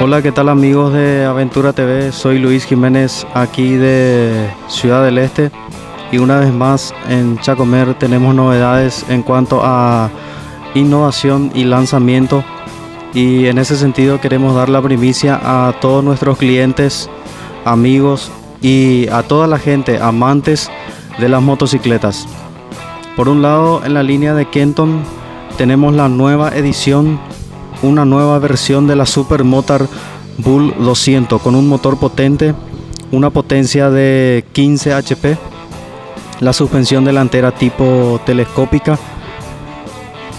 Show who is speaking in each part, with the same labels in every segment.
Speaker 1: Hola, ¿qué tal amigos de Aventura TV? Soy Luis Jiménez aquí de Ciudad del Este y una vez más en Chacomer tenemos novedades en cuanto a innovación y lanzamiento y en ese sentido queremos dar la primicia a todos nuestros clientes, amigos y a toda la gente amantes de las motocicletas. Por un lado, en la línea de Kenton tenemos la nueva edición una nueva versión de la Super Motor Bull 200 con un motor potente, una potencia de 15 HP, la suspensión delantera tipo telescópica,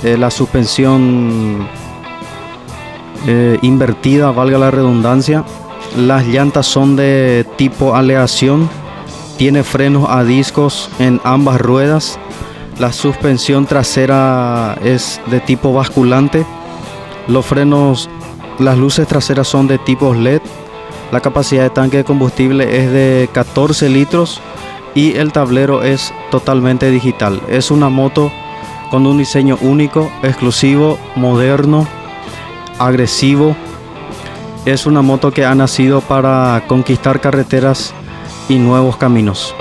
Speaker 1: eh, la suspensión eh, invertida, valga la redundancia, las llantas son de tipo aleación, tiene frenos a discos en ambas ruedas, la suspensión trasera es de tipo basculante los frenos, las luces traseras son de tipo LED. La capacidad de tanque de combustible es de 14 litros y el tablero es totalmente digital. Es una moto con un diseño único, exclusivo, moderno, agresivo. Es una moto que ha nacido para conquistar carreteras y nuevos caminos.